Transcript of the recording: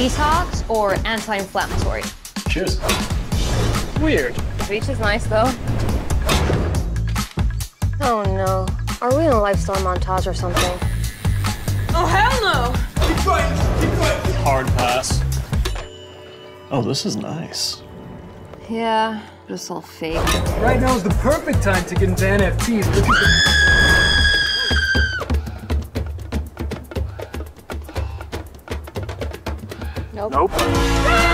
Detox or anti-inflammatory? Cheers. Weird. Beach is nice though. Oh no. Are we in a lifestyle montage or something? Oh, hell no! Keep going, keep going. Hard pass. Oh, this is nice. Yeah, but it's all fake. Right now is the perfect time to get into NFTs. Nope. Nope.